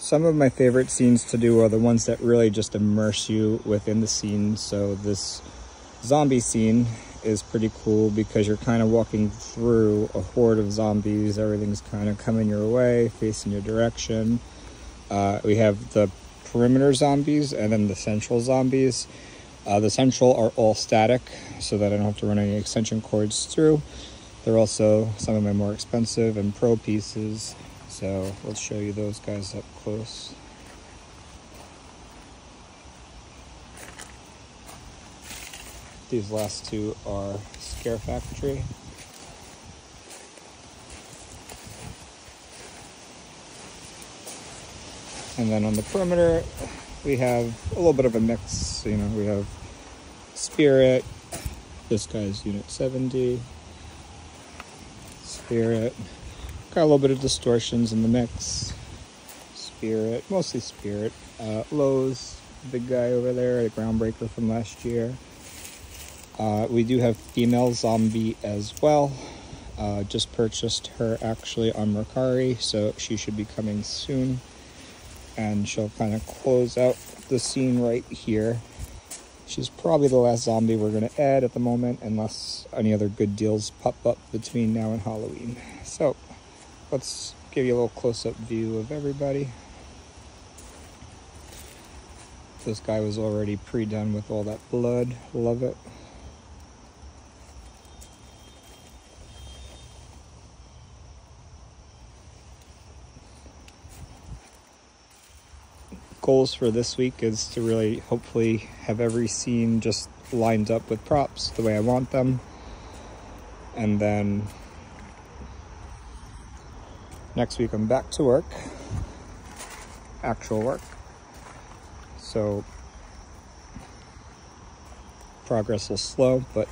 Some of my favorite scenes to do are the ones that really just immerse you within the scene. So this zombie scene is pretty cool because you're kind of walking through a horde of zombies. Everything's kind of coming your way, facing your direction. Uh, we have the perimeter zombies and then the central zombies. Uh, the central are all static so that I don't have to run any extension cords through. They're also some of my more expensive and pro pieces. So let's show you those guys up close. These last two are Scare Factory. And then on the perimeter, we have a little bit of a mix. You know, we have Spirit. This guy's Unit 70. Spirit. Got a little bit of distortions in the mix. Spirit, mostly Spirit. Uh, Lowe's, big guy over there, a groundbreaker from last year. Uh, we do have female zombie as well. Uh, just purchased her actually on Mercari, so she should be coming soon. And she'll kind of close out the scene right here. She's probably the last zombie we're going to add at the moment, unless any other good deals pop up between now and Halloween. So, let's give you a little close-up view of everybody. This guy was already pre-done with all that blood. Love it. goals for this week is to really hopefully have every scene just lined up with props the way I want them. And then next week I'm back to work, actual work. So progress will slow, but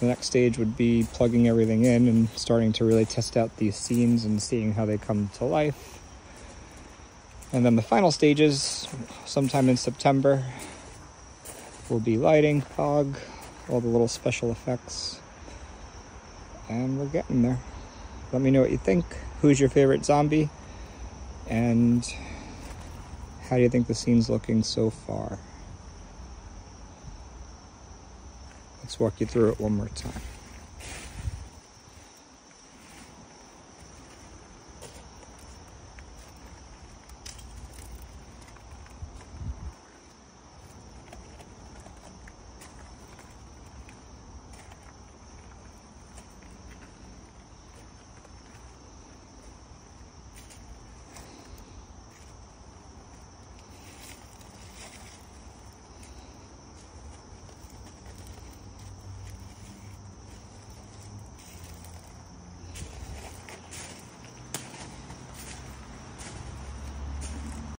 the next stage would be plugging everything in and starting to really test out these scenes and seeing how they come to life and then the final stages, sometime in September, will be lighting, fog, all the little special effects. And we're getting there. Let me know what you think. Who's your favorite zombie? And how do you think the scene's looking so far? Let's walk you through it one more time.